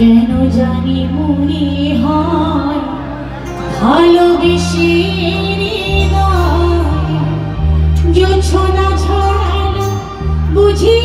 জানি মনে হয় ভালোবেসে জোছনা ছড়ালো বুঝি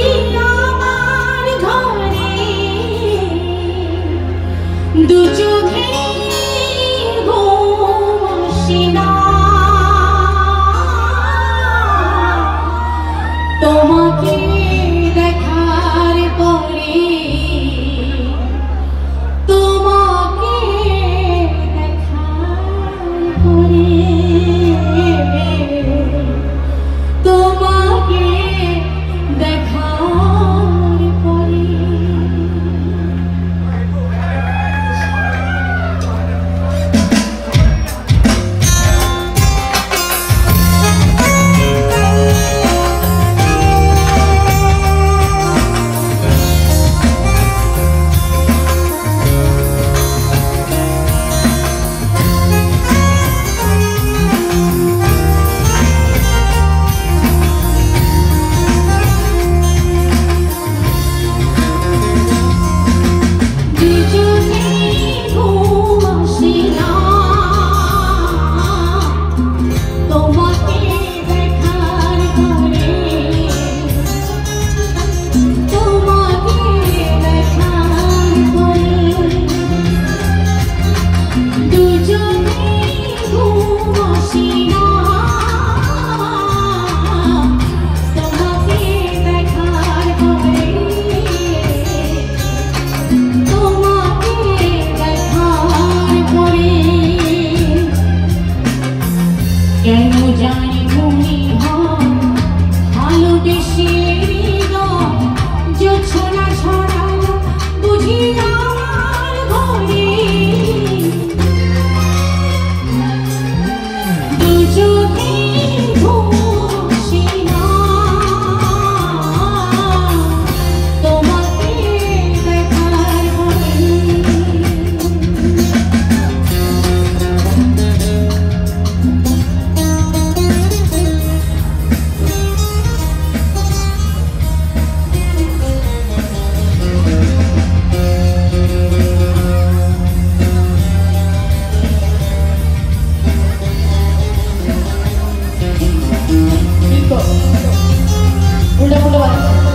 Mudah-mudahan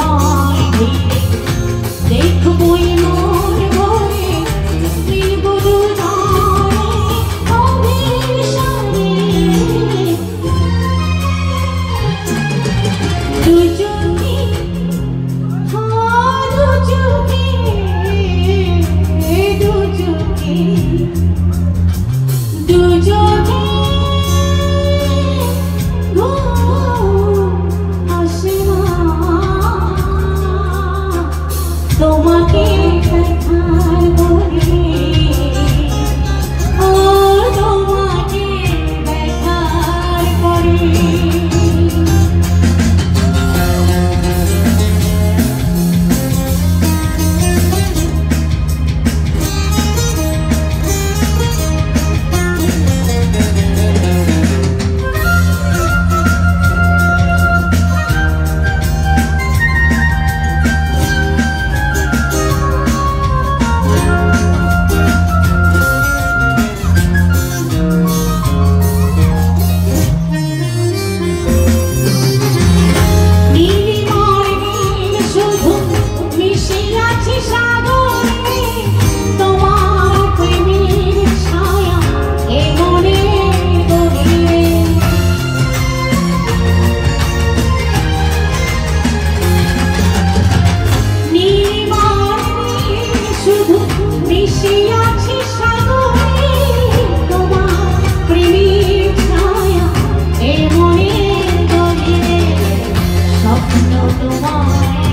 the one.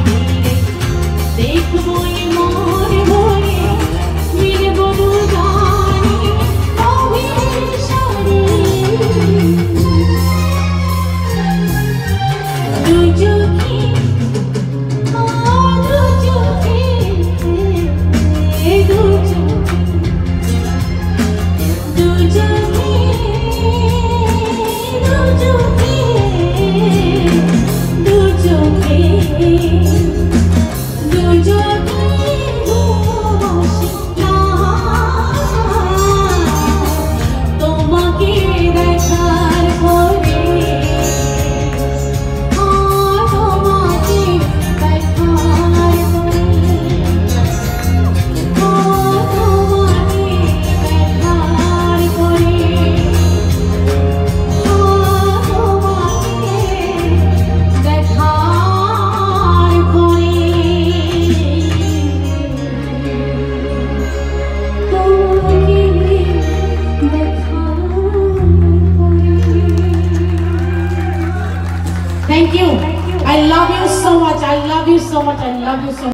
so much. I love you so much.